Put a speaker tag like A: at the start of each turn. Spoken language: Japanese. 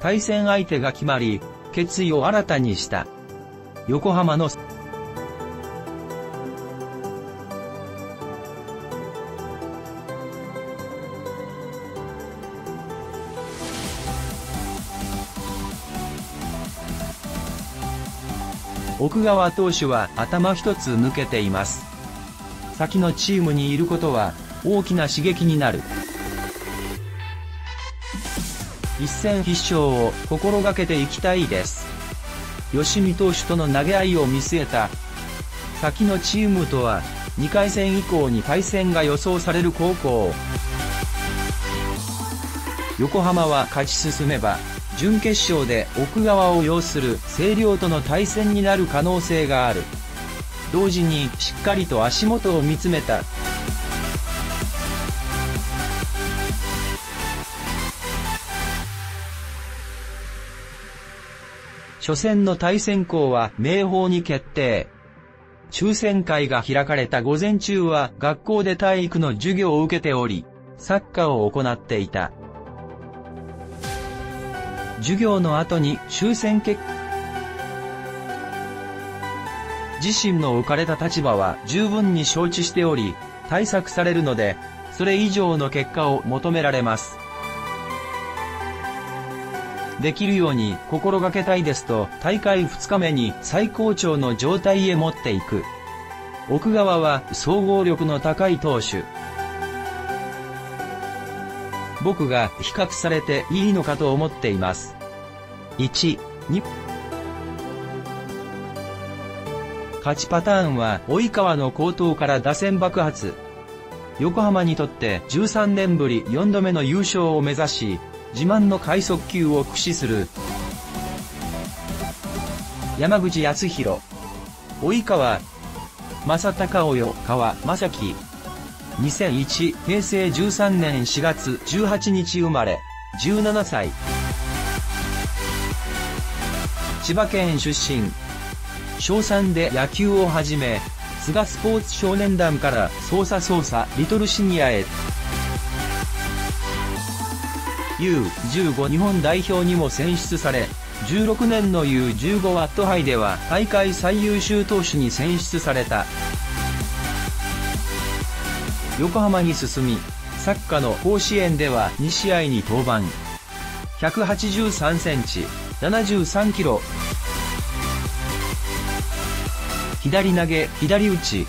A: 対戦相手が決まり、決意を新たにした。横浜の奥川投手は頭一つ抜けています。先のチームにいることは大きな刺激になる。一戦必勝を心がけていきたいです。吉見投手との投げ合いを見据えた。先のチームとは2回戦以降に対戦が予想される高校。横浜は勝ち進めば準決勝で奥川を擁する星稜との対戦になる可能性がある。同時にしっかりと足元を見つめた。初戦の対戦校は明豊に決定。抽選会が開かれた午前中は学校で体育の授業を受けており、サッカーを行っていた。授業の後に抽選結果自身の置かれた立場は十分に承知しており、対策されるので、それ以上の結果を求められます。できるように心がけたいですと大会2日目に最高潮の状態へ持っていく。奥川は総合力の高い投手。僕が比較されていいのかと思っています。1、2勝ちパターンは及川の高騰から打線爆発。横浜にとって13年ぶり4度目の優勝を目指し、自慢の快速球を駆使する。山口康弘。及川。正隆親川正樹。2001平成13年4月18日生まれ、17歳。千葉県出身。小3で野球を始め、菅スポーツ少年団から捜査捜査リトルシニアへ。U15 日本代表にも選出され、16年の U15 ワット杯では大会最優秀投手に選出された。横浜に進み、サッカーの甲子園では2試合に登板。183センチ、73キロ。左投げ、左打ち。